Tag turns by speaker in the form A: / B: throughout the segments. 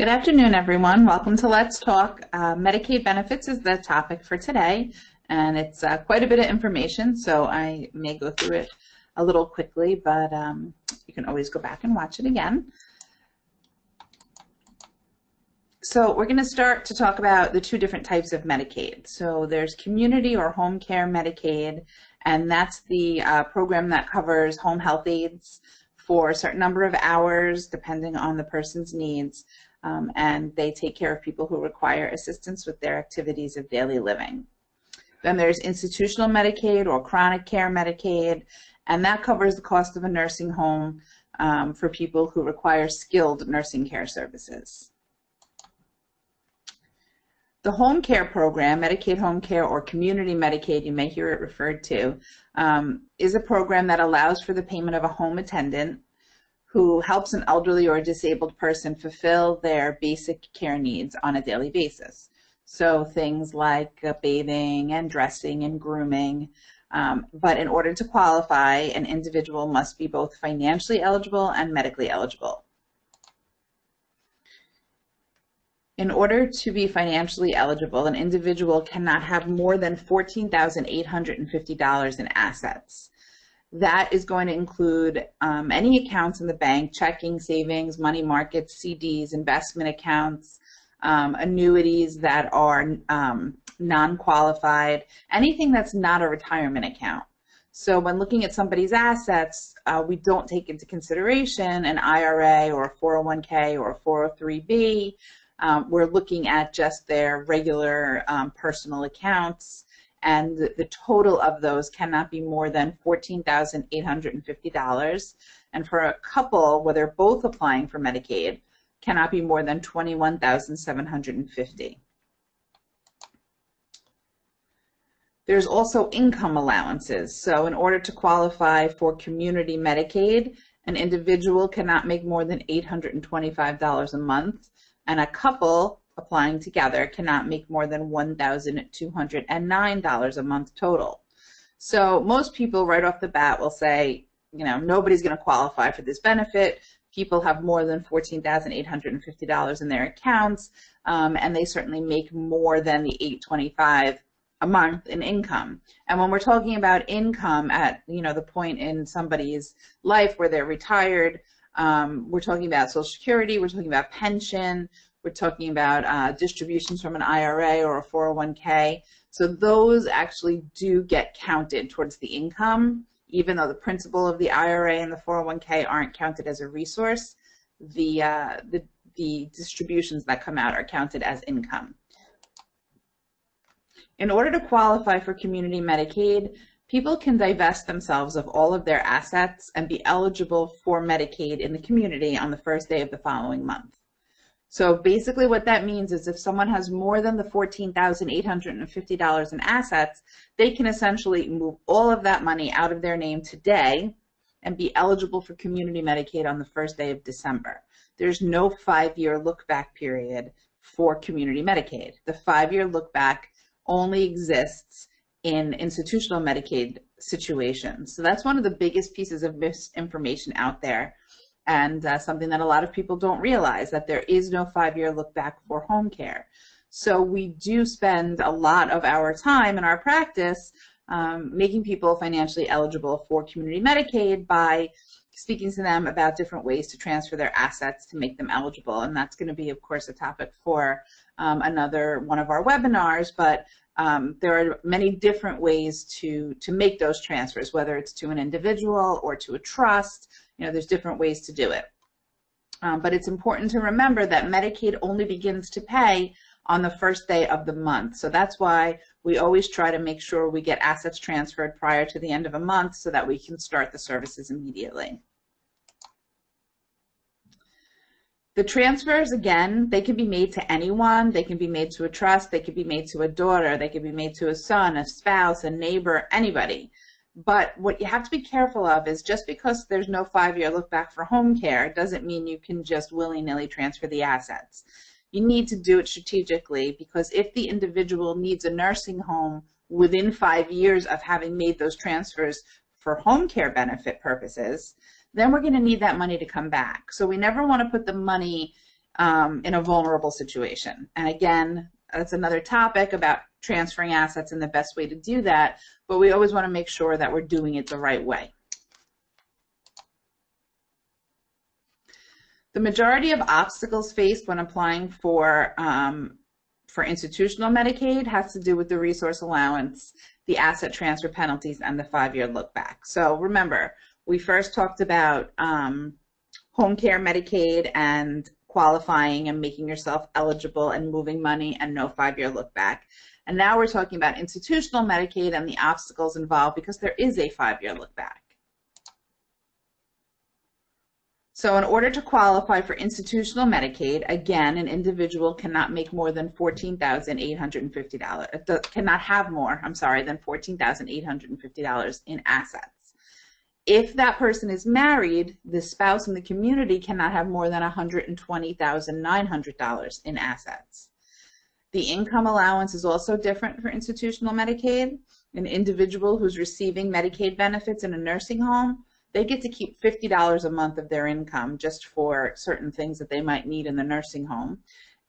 A: Good afternoon, everyone. Welcome to Let's TAWC. Uh, Medicaid benefits is the topic for today, and it's uh, quite a bit of information, so I may go through it a little quickly, but um, you can always go back and watch it again. So we're going to start to talk about the two different types of Medicaid. So there's community or home care Medicaid, and that's the uh, program that covers home health aides for a certain number of hours, depending on the person's needs um, and they take care of people who require assistance with their activities of daily living. Then there's institutional Medicaid or chronic care Medicaid, and that covers the cost of a nursing home um, for people who require skilled nursing care services. The home care program, Medicaid home care or community Medicaid, you may hear it referred to, um, is a program that allows for the payment of a home attendant who helps an elderly or disabled person fulfill their basic care needs on a daily basis. So things like uh, bathing and dressing and grooming. Um, but in order to qualify, an individual must be both financially eligible and medically eligible. In order to be financially eligible, an individual cannot have more than $14,850 in assets. That is going to include um, any accounts in the bank, checking, savings, money markets, CDs, investment accounts, um, annuities that are um, non-qualified, anything that's not a retirement account. So when looking at somebody's assets, uh, we don't take into consideration an IRA or a 401k or a 403b. Um, we're looking at just their regular um, personal accounts and the total of those cannot be more than $14,850. And for a couple, where they're both applying for Medicaid, cannot be more than 21,750. There's also income allowances. So in order to qualify for community Medicaid, an individual cannot make more than $825 a month, and a couple applying together cannot make more than $1,209 a month total. So most people right off the bat will say, you know, nobody's going to qualify for this benefit. People have more than $14,850 in their accounts, um, and they certainly make more than the 825 a month in income. And when we're talking about income at, you know, the point in somebody's life where they're retired, um, we're talking about Social Security, we're talking about pension, we're talking about uh, distributions from an IRA or a 401k. So those actually do get counted towards the income, even though the principal of the IRA and the 401k aren't counted as a resource. The, uh, the, the distributions that come out are counted as income. In order to qualify for community Medicaid, people can divest themselves of all of their assets and be eligible for Medicaid in the community on the first day of the following month. So basically what that means is if someone has more than the $14,850 in assets, they can essentially move all of that money out of their name today and be eligible for community Medicaid on the first day of December. There's no five-year look-back period for community Medicaid. The five-year look-back only exists in institutional Medicaid situations. So that's one of the biggest pieces of misinformation out there and uh, something that a lot of people don't realize that there is no five-year look back for home care. So we do spend a lot of our time in our practice um, making people financially eligible for community Medicaid by speaking to them about different ways to transfer their assets to make them eligible. And that's going to be, of course, a topic for um, another one of our webinars. But um, there are many different ways to, to make those transfers, whether it's to an individual or to a trust, you know, there's different ways to do it. Um, but it's important to remember that Medicaid only begins to pay on the first day of the month. So that's why we always try to make sure we get assets transferred prior to the end of a month so that we can start the services immediately. The transfers, again, they can be made to anyone. They can be made to a trust. They can be made to a daughter. They can be made to a son, a spouse, a neighbor, anybody. But what you have to be careful of is just because there's no five-year look back for home care doesn't mean you can just willy-nilly transfer the assets. You need to do it strategically because if the individual needs a nursing home within five years of having made those transfers for home care benefit purposes, then we're going to need that money to come back. So we never want to put the money um, in a vulnerable situation. And again, that's another topic about transferring assets and the best way to do that, but we always want to make sure that we're doing it the right way. The majority of obstacles faced when applying for um, for institutional Medicaid has to do with the resource allowance, the asset transfer penalties, and the five-year look back. So remember, we first talked about um, home care Medicaid and qualifying and making yourself eligible and moving money and no five-year look back. And now we're talking about institutional Medicaid and the obstacles involved because there is a five-year look back. So in order to qualify for institutional Medicaid, again, an individual cannot make more than $14,850, uh, cannot have more, I'm sorry, than $14,850 in assets. If that person is married, the spouse in the community cannot have more than $120,900 in assets. The income allowance is also different for institutional Medicaid. An individual who's receiving Medicaid benefits in a nursing home they get to keep $50 a month of their income just for certain things that they might need in the nursing home.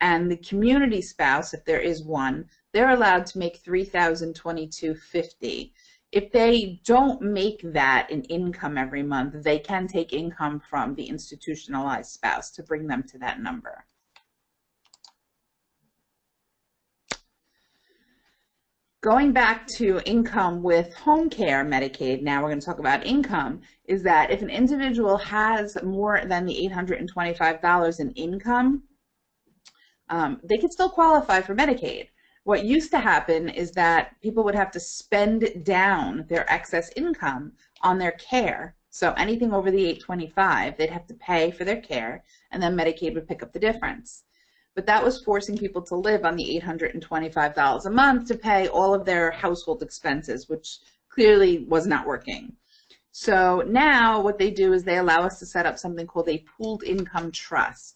A: And the community spouse, if there is one, they're allowed to make $3,022.50. If they don't make that in income every month, they can take income from the institutionalized spouse to bring them to that number. going back to income with home care Medicaid, now we're going to talk about income, is that if an individual has more than the $825 in income, um, they can still qualify for Medicaid. What used to happen is that people would have to spend down their excess income on their care. So anything over the 825, they'd have to pay for their care, and then Medicaid would pick up the difference but that was forcing people to live on the $825 a month to pay all of their household expenses, which clearly was not working. So now what they do is they allow us to set up something called a pooled income trust.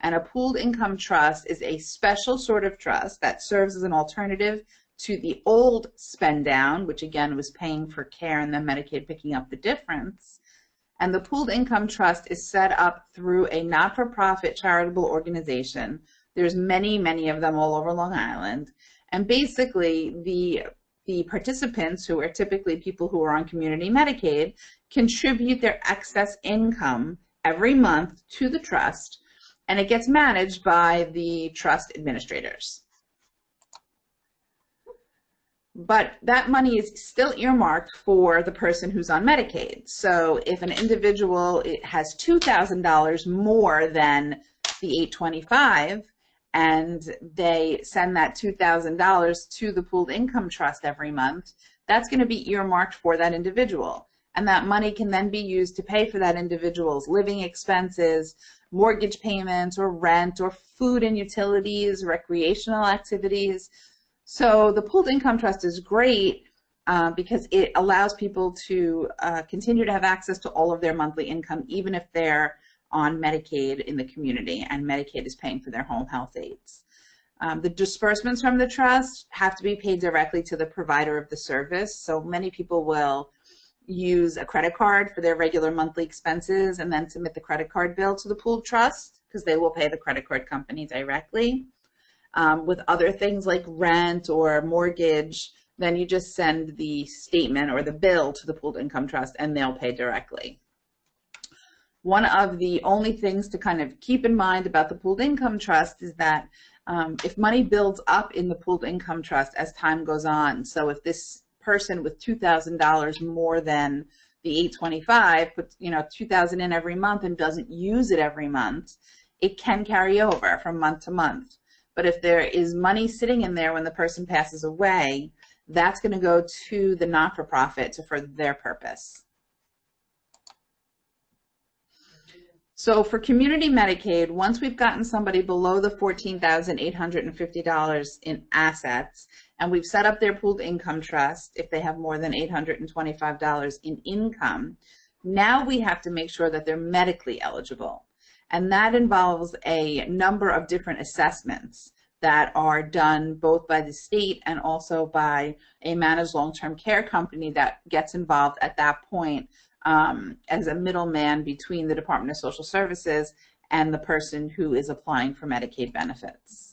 A: And a pooled income trust is a special sort of trust that serves as an alternative to the old spend down, which again was paying for care and then Medicaid picking up the difference. And the pooled income trust is set up through a not-for-profit charitable organization there's many, many of them all over Long Island. And basically, the the participants, who are typically people who are on community Medicaid, contribute their excess income every month to the trust, and it gets managed by the trust administrators. But that money is still earmarked for the person who's on Medicaid. So if an individual has $2,000 more than the 825, and they send that $2,000 to the pooled income trust every month, that's going to be earmarked for that individual. And that money can then be used to pay for that individual's living expenses, mortgage payments, or rent, or food and utilities, recreational activities. So the pooled income trust is great uh, because it allows people to uh, continue to have access to all of their monthly income, even if they're on Medicaid in the community, and Medicaid is paying for their home health aides. Um, the disbursements from the trust have to be paid directly to the provider of the service. So many people will use a credit card for their regular monthly expenses and then submit the credit card bill to the pooled trust because they will pay the credit card company directly. Um, with other things like rent or mortgage, then you just send the statement or the bill to the pooled income trust and they'll pay directly one of the only things to kind of keep in mind about the pooled income trust is that um, if money builds up in the pooled income trust as time goes on, so if this person with $2,000 more than the 825 puts, you know, 2000 in every month and doesn't use it every month, it can carry over from month to month. But if there is money sitting in there when the person passes away, that's going to go to the not-for-profit to further their purpose. So for community Medicaid, once we've gotten somebody below the $14,850 in assets, and we've set up their pooled income trust if they have more than $825 in income, now we have to make sure that they're medically eligible. And that involves a number of different assessments that are done both by the state and also by a managed long-term care company that gets involved at that point um, as a middleman between the Department of Social Services and the person who is applying for Medicaid benefits.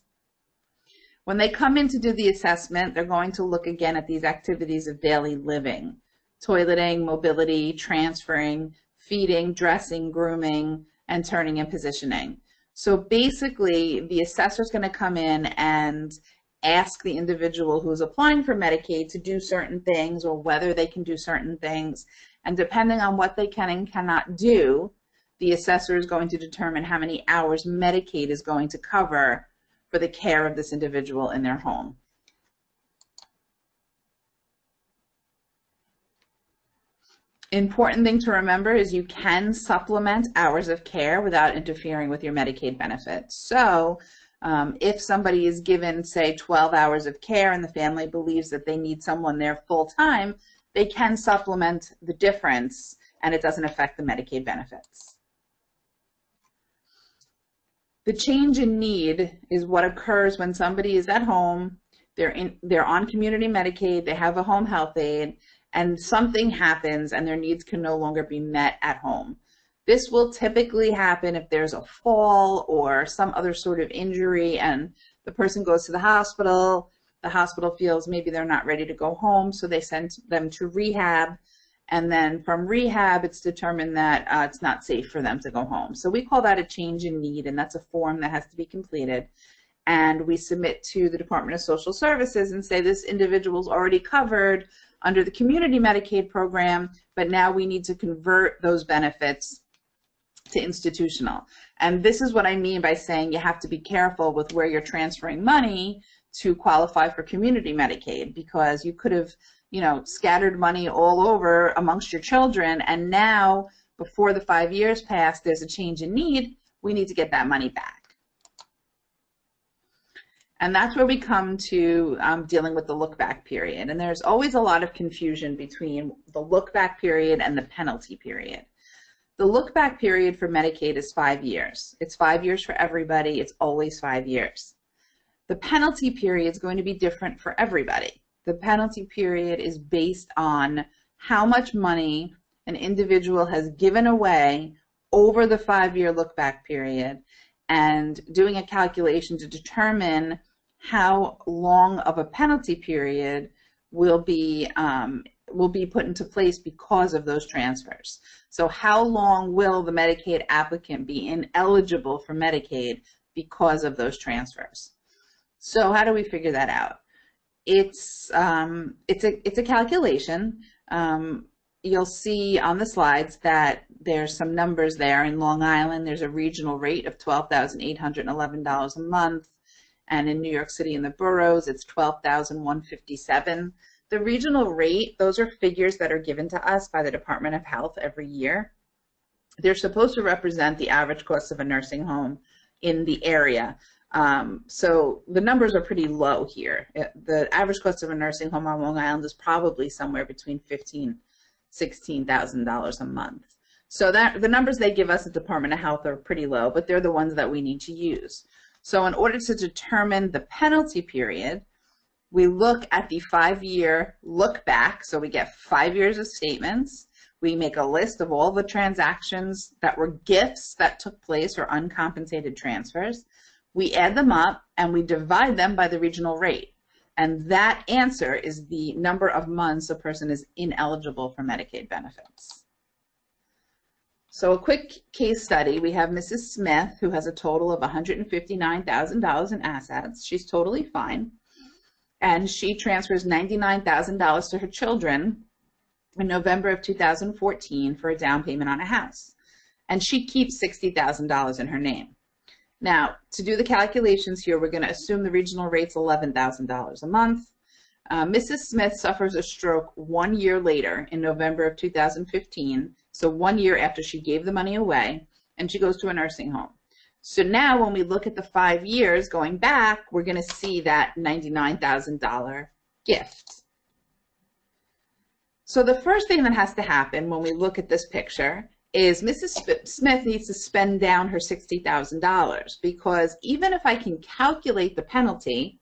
A: When they come in to do the assessment, they're going to look again at these activities of daily living, toileting, mobility, transferring, feeding, dressing, grooming, and turning and positioning. So basically, the assessor is going to come in and ask the individual who is applying for Medicaid to do certain things or whether they can do certain things. And depending on what they can and cannot do, the assessor is going to determine how many hours Medicaid is going to cover for the care of this individual in their home. Important thing to remember is you can supplement hours of care without interfering with your Medicaid benefits. So um, if somebody is given, say, 12 hours of care and the family believes that they need someone there full time, they can supplement the difference and it doesn't affect the Medicaid benefits. The change in need is what occurs when somebody is at home, they're, in, they're on community Medicaid, they have a home health aide, and something happens and their needs can no longer be met at home. This will typically happen if there's a fall or some other sort of injury and the person goes to the hospital. The hospital feels maybe they're not ready to go home, so they send them to rehab. And then from rehab, it's determined that uh, it's not safe for them to go home. So we call that a change in need, and that's a form that has to be completed. And we submit to the Department of Social Services and say this individual's already covered under the community Medicaid program, but now we need to convert those benefits to institutional. And this is what I mean by saying you have to be careful with where you're transferring money to qualify for community Medicaid because you could have, you know, scattered money all over amongst your children and now before the five years pass, there's a change in need, we need to get that money back. And that's where we come to um, dealing with the look back period. And there's always a lot of confusion between the look back period and the penalty period. The look back period for Medicaid is five years. It's five years for everybody. It's always five years. The penalty period is going to be different for everybody. The penalty period is based on how much money an individual has given away over the five-year look-back period and doing a calculation to determine how long of a penalty period will be um, will be put into place because of those transfers. So how long will the Medicaid applicant be ineligible for Medicaid because of those transfers? So how do we figure that out? It's um, it's a it's a calculation. Um, you'll see on the slides that there's some numbers there. In Long Island, there's a regional rate of $12,811 a month, and in New York City in the boroughs, it's 12,157. The regional rate, those are figures that are given to us by the Department of Health every year. They're supposed to represent the average cost of a nursing home in the area. Um, so the numbers are pretty low here. The average cost of a nursing home on Long Island is probably somewhere between fifteen, sixteen thousand dollars a month. So that the numbers they give us at Department of Health are pretty low, but they're the ones that we need to use. So in order to determine the penalty period, we look at the five-year look back, so we get five years of statements. We make a list of all the transactions that were gifts that took place or uncompensated transfers. We add them up and we divide them by the regional rate. And that answer is the number of months a person is ineligible for Medicaid benefits. So a quick case study, we have Mrs. Smith who has a total of $159,000 in assets. She's totally fine and she transfers $99,000 to her children in November of 2014 for a down payment on a house. And she keeps $60,000 in her name. Now, to do the calculations here, we're going to assume the regional rate's $11,000 a month. Uh, Mrs. Smith suffers a stroke one year later in November of 2015, so one year after she gave the money away, and she goes to a nursing home. So now when we look at the five years going back, we're going to see that $99,000 gift. So the first thing that has to happen when we look at this picture is Mrs. Smith needs to spend down her $60,000 because even if I can calculate the penalty,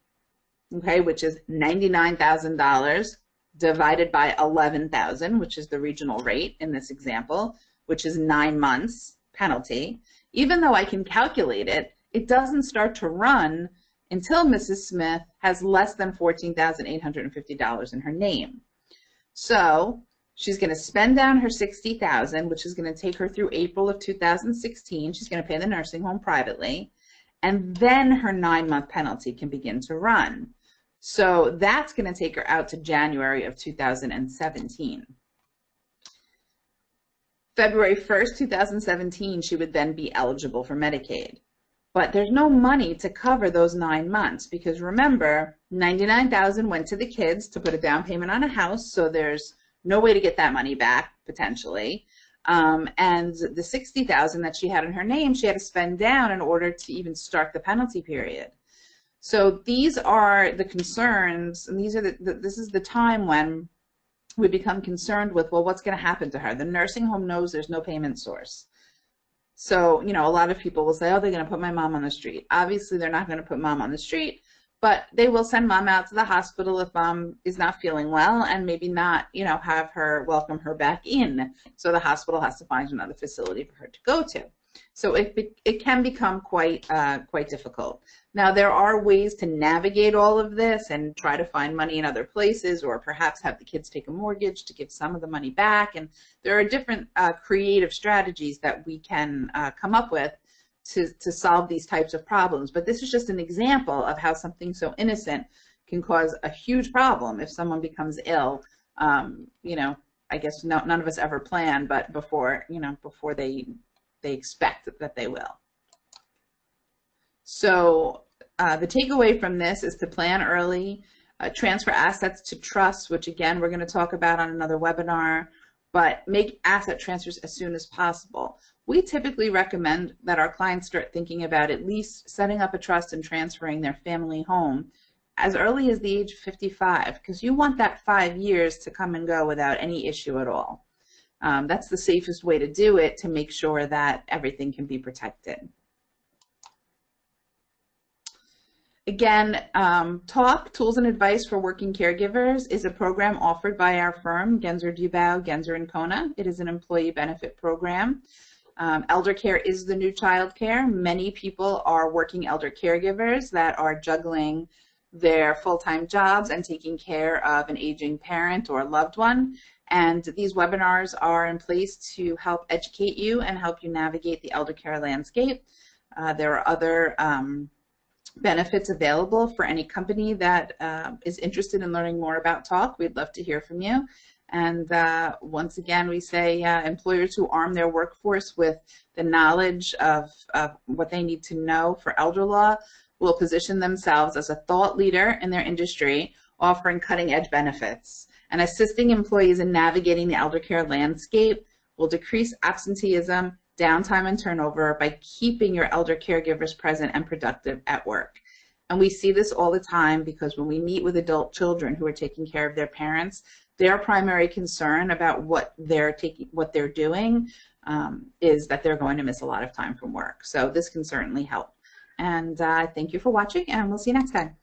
A: okay, which is $99,000 divided by 11,000, which is the regional rate in this example, which is nine months penalty, even though I can calculate it, it doesn't start to run until Mrs. Smith has less than $14,850 in her name. So she's going to spend down her 60000 which is going to take her through April of 2016. She's going to pay the nursing home privately. And then her nine-month penalty can begin to run. So that's going to take her out to January of 2017. February 1st, 2017, she would then be eligible for Medicaid. But there's no money to cover those nine months because remember, 99,000 went to the kids to put a down payment on a house, so there's no way to get that money back potentially. Um, and the 60,000 that she had in her name, she had to spend down in order to even start the penalty period. So these are the concerns, and these are the, the this is the time when we become concerned with, well, what's going to happen to her? The nursing home knows there's no payment source. So, you know, a lot of people will say, oh, they're going to put my mom on the street. Obviously, they're not going to put mom on the street, but they will send mom out to the hospital if mom is not feeling well and maybe not, you know, have her welcome her back in. So the hospital has to find another facility for her to go to. So it, it can become quite, uh, quite difficult. Now, there are ways to navigate all of this and try to find money in other places or perhaps have the kids take a mortgage to give some of the money back. And there are different uh, creative strategies that we can uh, come up with to, to solve these types of problems. But this is just an example of how something so innocent can cause a huge problem if someone becomes ill. Um, you know, I guess no, none of us ever plan, but before, you know, before they, they expect that they will. So uh, the takeaway from this is to plan early, uh, transfer assets to trust, which again, we're going to talk about on another webinar, but make asset transfers as soon as possible. We typically recommend that our clients start thinking about at least setting up a trust and transferring their family home as early as the age of 55, because you want that five years to come and go without any issue at all. Um, that's the safest way to do it to make sure that everything can be protected. Again, um, TAWC, Tools and Advice for Working Caregivers, is a program offered by our firm, Genser Dubow, Genser and Cona. It is an employee benefit program. Um, elder care is the new child care. Many people are working elder caregivers that are juggling their full-time jobs and taking care of an aging parent or loved one. And these webinars are in place to help educate you and help you navigate the elder care landscape. Uh, there are other um, benefits available for any company that uh, is interested in learning more about TAWC. We'd love to hear from you. And uh, once again, we say uh, employers who arm their workforce with the knowledge of, of what they need to know for elder law will position themselves as a thought leader in their industry, offering cutting edge benefits. And assisting employees in navigating the elder care landscape will decrease absenteeism downtime and turnover by keeping your elder caregivers present and productive at work. And we see this all the time because when we meet with adult children who are taking care of their parents, their primary concern about what they're taking, what they're doing, um, is that they're going to miss a lot of time from work. So this can certainly help. And uh, thank you for watching, and we'll see you next time.